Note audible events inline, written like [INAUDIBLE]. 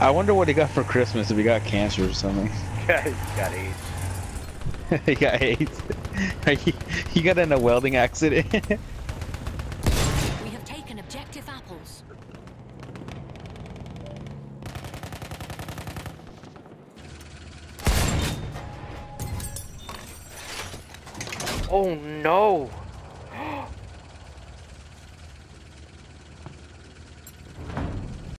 I wonder what he got for Christmas if he got cancer or something. [LAUGHS] [LAUGHS] He got AIDS. he got AIDS. he got in a welding accident. [LAUGHS] We have taken objective apples. Oh no!